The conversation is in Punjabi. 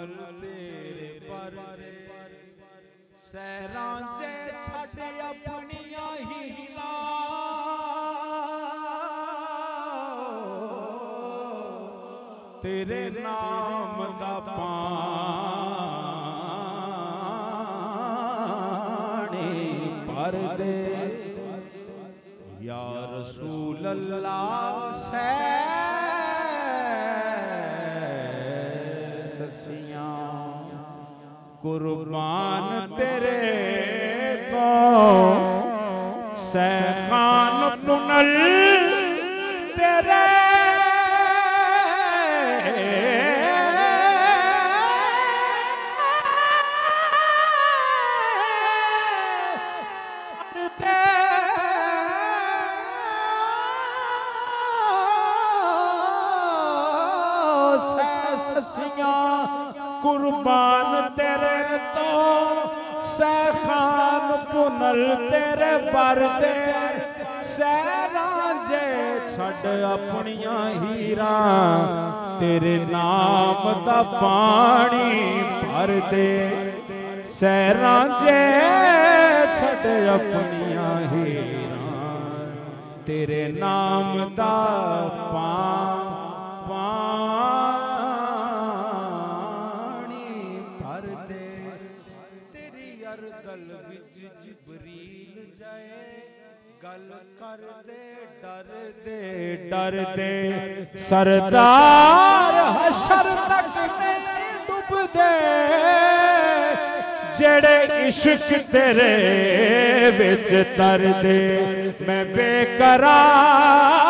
अमर तेरे पर। सहरा से छठे अपनिया हिला तेरे नाम दा पानी पर दे। या रसूल अल्लाह ਸਸੀਆਂ ਕੁਰਬਾਨ ਤੇਰੇ ਤੋਂ ਸਹਿਖਾਨ ਪੁਨਲ ਤੇਰੇ ਕੁਰਬਾਨ ਤੇਰੇ ਤੋਂ ਸਹਿਖਾਨ ਪੁਨਲ ਤੇਰੇ ਪਰਦੇ ਸਹਿਰਾਂ ਜੇ ਛੱਡ ਆਪਣੀਆਂ ਹੀਰਾਂ, ਤੇਰੇ ਨਾਮ ਦਾ ਪਾਣੀ ਭਰ ਦੇ। ਸਹਿਰਾਂ ਜੇ ਛੱਡ ਆਪਣੀਆਂ ਹੀਰਾਂ, ਤੇਰੇ ਨਾਮ ਦਾ ਪਾਣੀ ਅਰਦਲ ਵਿੱਚ ਜਿਬਰੀਲ ਜਾਏ, ਗੱਲ ਕਰਦੇ, ਡਰਦੇ ਡਰਦੇ। ਸਰਦਾਰ ਹਸ਼ਰ ਤੱਕ ਨਹੀਂ ਡੁੱਬਦੇ, ਜਿਹੜੇ ਇਸ਼ਕ ਤੇਰੇ ਵਿੱਚ ਤਰਦੇ। ਮੈਂ ਬੇਕਰਾਰ